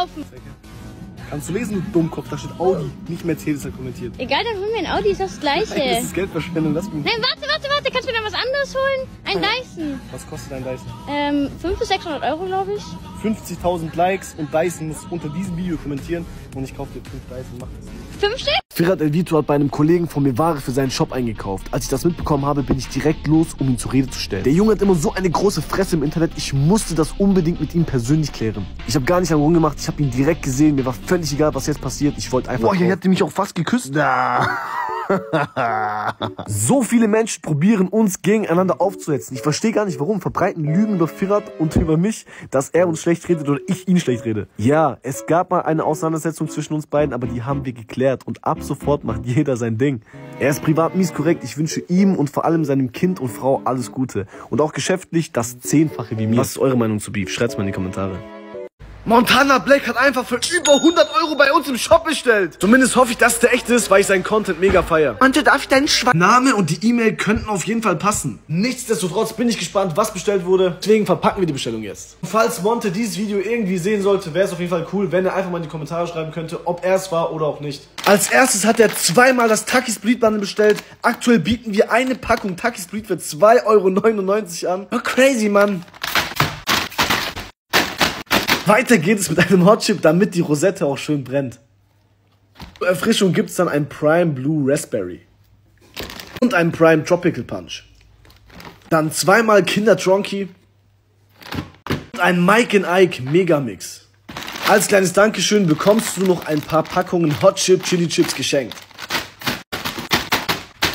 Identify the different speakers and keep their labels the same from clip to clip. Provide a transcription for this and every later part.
Speaker 1: kaufen.
Speaker 2: Kannst du lesen, du Dummkopf? Da steht Audi, nicht Mercedes hat kommentiert.
Speaker 1: Egal, dann holen wir ein Audi, ist das gleiche.
Speaker 2: Nein, das ist Geldverschwendung, lass mich.
Speaker 1: Nein, warte, warte, warte. Kannst du mir noch was anderes holen? Ein Dyson.
Speaker 2: Was kostet ein Dyson?
Speaker 1: Ähm, 500 bis 600 Euro, glaube ich.
Speaker 2: 50.000 Likes und Dyson muss unter diesem Video kommentieren und ich kaufe dir 5 Dyson, mach das nicht.
Speaker 1: Fünf Stück?
Speaker 3: Firat Elvito hat bei einem Kollegen von mir Ware für seinen Shop eingekauft. Als ich das mitbekommen habe, bin ich direkt los, um ihn zur Rede zu stellen. Der Junge hat immer so eine große Fresse im Internet, ich musste das unbedingt mit ihm persönlich klären. Ich habe gar nicht lange rumgemacht, ich habe ihn direkt gesehen, mir war völlig egal, was jetzt passiert, ich wollte einfach...
Speaker 2: Boah, hier hat die mich auch fast geküsst.
Speaker 3: Na. so viele Menschen probieren uns gegeneinander aufzuhetzen. Ich verstehe gar nicht, warum verbreiten Lügen über Firat und über mich, dass er uns schlecht redet oder ich ihn schlecht rede. Ja, es gab mal eine Auseinandersetzung zwischen uns beiden, aber die haben wir geklärt und ab sofort macht jeder sein Ding. Er ist privat mies korrekt. Ich wünsche ihm und vor allem seinem Kind und Frau alles Gute. Und auch geschäftlich das Zehnfache wie mir. Was ist eure Meinung zu Beef? Schreibt's mal in die Kommentare.
Speaker 2: Montana Black hat einfach für über 100 Euro bei uns im Shop bestellt. Zumindest hoffe ich, dass der echt ist, weil ich seinen Content mega feier.
Speaker 3: Monte, darf ich deinen Schwanz...
Speaker 2: Name und die E-Mail könnten auf jeden Fall passen. Nichtsdestotrotz bin ich gespannt, was bestellt wurde. Deswegen verpacken wir die Bestellung jetzt. Falls Monte dieses Video irgendwie sehen sollte, wäre es auf jeden Fall cool, wenn er einfach mal in die Kommentare schreiben könnte, ob er es war oder auch nicht. Als erstes hat er zweimal das Takis Bleed Bundle bestellt. Aktuell bieten wir eine Packung Takis Bleed für 2,99 Euro an. Oh, crazy, Mann. Weiter geht es mit einem Hot Chip, damit die Rosette auch schön brennt. Zur Erfrischung gibt es dann ein Prime Blue Raspberry. Und einen Prime Tropical Punch. Dann zweimal Kinder Tronky. Und ein Mike and Ike Megamix. Als kleines Dankeschön bekommst du noch ein paar Packungen Hot Chip Chili Chips geschenkt.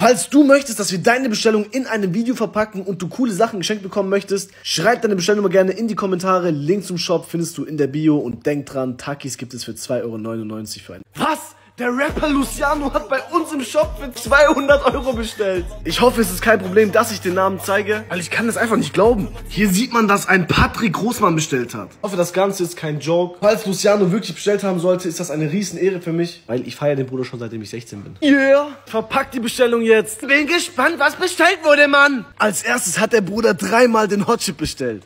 Speaker 2: Falls du möchtest, dass wir deine Bestellung in einem Video verpacken und du coole Sachen geschenkt bekommen möchtest, schreib deine Bestellung gerne in die Kommentare. Link zum Shop findest du in der Bio und denk dran, Takis gibt es für 2,99 Euro für einen. Was? Der Rapper Luciano hat bei uns im Shop für 200 Euro bestellt. Ich hoffe, es ist kein Problem, dass ich den Namen zeige, weil ich kann das einfach nicht glauben. Hier sieht man, dass ein Patrick Großmann bestellt hat. Ich hoffe, das Ganze ist kein Joke. Falls Luciano wirklich bestellt haben sollte, ist das eine riesen Ehre für mich, weil ich feiere den Bruder schon seitdem ich 16 bin. Yeah! Verpackt die Bestellung jetzt.
Speaker 3: Bin gespannt, was bestellt wurde, Mann.
Speaker 2: Als erstes hat der Bruder dreimal den Hotchip bestellt.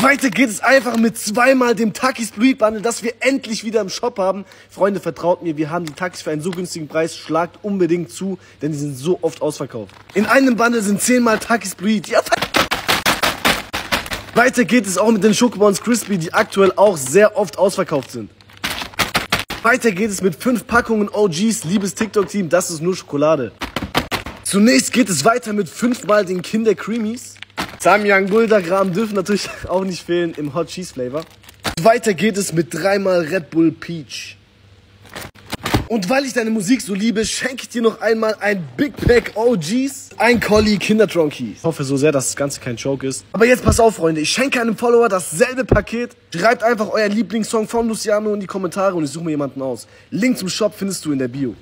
Speaker 2: Weiter geht es einfach mit zweimal dem Takis Blue Bundle, das wir endlich wieder im Shop haben. Freunde, vertraut mir, wir haben die Takis für einen so günstigen Preis. Schlagt unbedingt zu, denn die sind so oft ausverkauft. In einem Bundle sind zehnmal Takis Blue. Ja, weiter geht es auch mit den Schokobons Crispy, die aktuell auch sehr oft ausverkauft sind. Weiter geht es mit fünf Packungen OGs, liebes TikTok-Team, das ist nur Schokolade. Zunächst geht es weiter mit fünfmal den Kinder Creamies. Samyang Guldagram dürfen natürlich auch nicht fehlen im Hot Cheese Flavor. Weiter geht es mit dreimal Red Bull Peach. Und weil ich deine Musik so liebe, schenke ich dir noch einmal ein Big Pack OGs, ein Collie Kindertronky. Ich hoffe so sehr, dass das Ganze kein Joke ist. Aber jetzt pass auf, Freunde. Ich schenke einem Follower dasselbe Paket. Schreibt einfach euren Lieblingssong von Luciano in die Kommentare und ich suche mir jemanden aus. Link zum Shop findest du in der Bio.